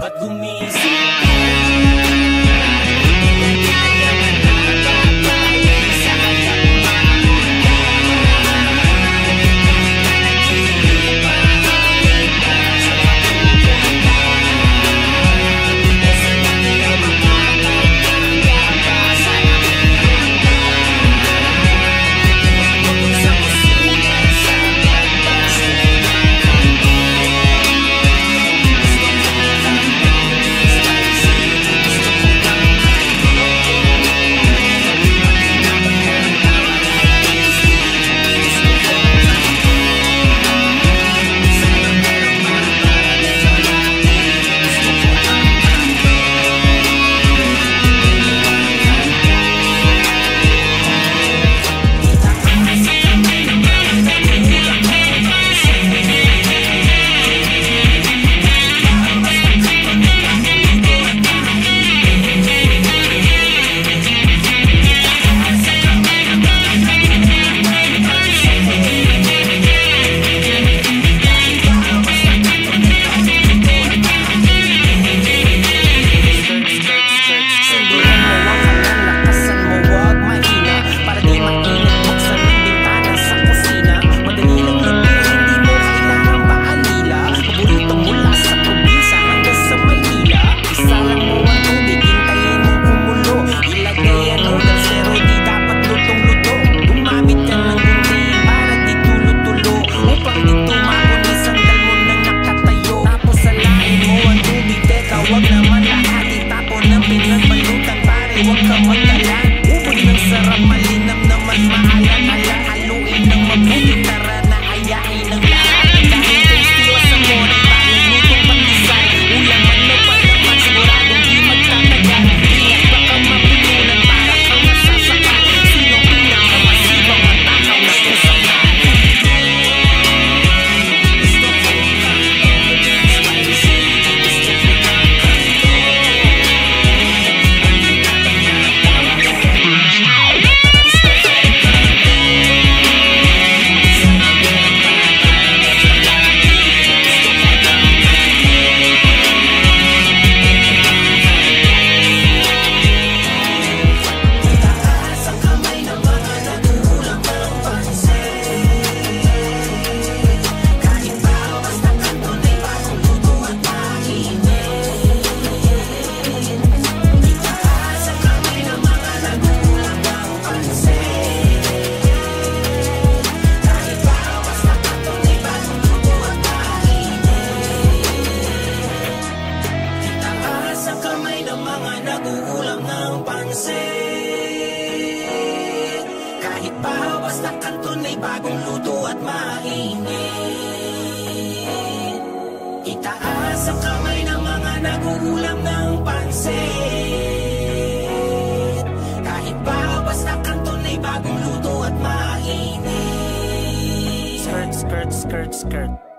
Ba't gumising ka? naguulang ng pansin. Kahit pa basta kanton may bagong luto at mainin Itaas ang kamay ng mga naguulam ng pansin. Kahit pa basta kanton ay bagong luto at mainin Skirt, skirt, skirt, skirt.